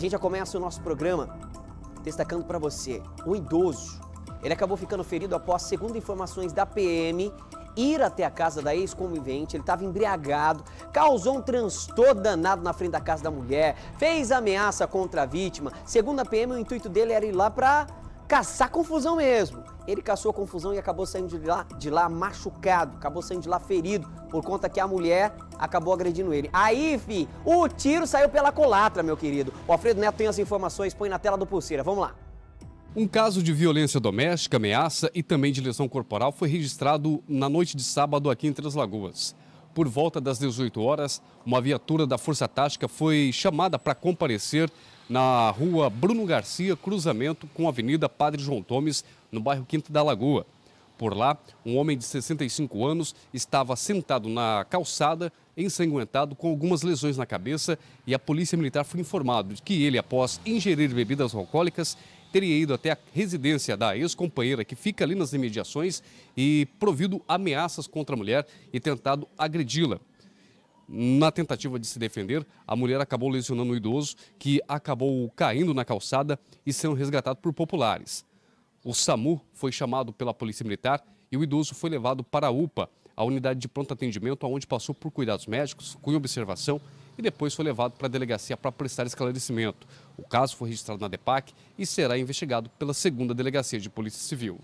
Gente já começa o nosso programa destacando para você um idoso. Ele acabou ficando ferido após, segundo informações da PM, ir até a casa da ex-convivente. Ele estava embriagado, causou um transtorno danado na frente da casa da mulher, fez ameaça contra a vítima. Segundo a PM, o intuito dele era ir lá para caçar confusão mesmo. Ele caçou confusão e acabou saindo de lá, de lá machucado, acabou saindo de lá ferido, por conta que a mulher acabou agredindo ele. Aí, fi, o tiro saiu pela colatra, meu querido. O Alfredo Neto tem as informações, põe na tela do Pulseira. Vamos lá. Um caso de violência doméstica, ameaça e também de lesão corporal foi registrado na noite de sábado aqui em Três Lagoas. Por volta das 18 horas, uma viatura da Força Tática foi chamada para comparecer na rua Bruno Garcia, cruzamento com a Avenida Padre João Tomes, no bairro Quinta da Lagoa. Por lá, um homem de 65 anos estava sentado na calçada, ensanguentado, com algumas lesões na cabeça, e a polícia militar foi informado de que ele, após ingerir bebidas alcoólicas, teria ido até a residência da ex-companheira, que fica ali nas imediações, e provido ameaças contra a mulher e tentado agredi-la. Na tentativa de se defender, a mulher acabou lesionando o idoso, que acabou caindo na calçada e sendo resgatado por populares. O SAMU foi chamado pela Polícia Militar e o idoso foi levado para a UPA, a unidade de pronto atendimento, onde passou por cuidados médicos, com observação e depois foi levado para a delegacia para prestar esclarecimento. O caso foi registrado na DEPAC e será investigado pela segunda Delegacia de Polícia Civil.